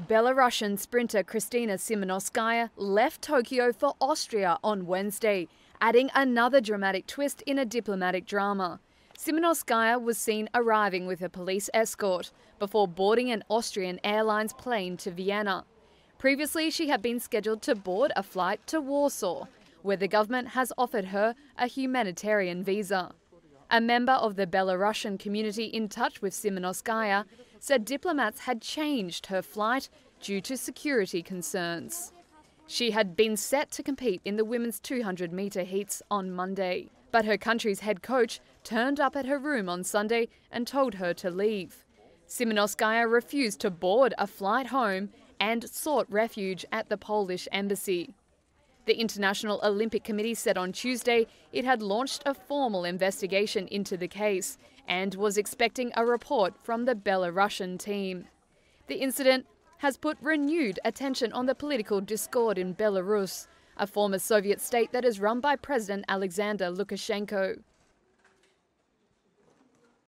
Belarusian sprinter Krystsina Tsimanouskaya left Tokyo for Austria on Wednesday, adding another dramatic twist in a diplomatic drama. Tsimanouskaya was seen arriving with a police escort before boarding an Austrian Airlines plane to Vienna. Previously, she had been scheduled to board a flight to Warsaw, where the government has offered her a humanitarian visa. A member of the Belarusian community in touch with Tsimanouskaya said diplomats had changed her flight due to security concerns. She had been set to compete in the women's 200 metre heats on Monday, but her country's head coach turned up at her room on Sunday and told her to leave. Tsimanouskaya refused to board a flight home and sought refuge at the Polish embassy. The International Olympic Committee said on Tuesday it had launched a formal investigation into the case and was expecting a report from the Belarusian team. The incident has put renewed attention on the political discord in Belarus, a former Soviet state that is run by President Alexander Lukashenko.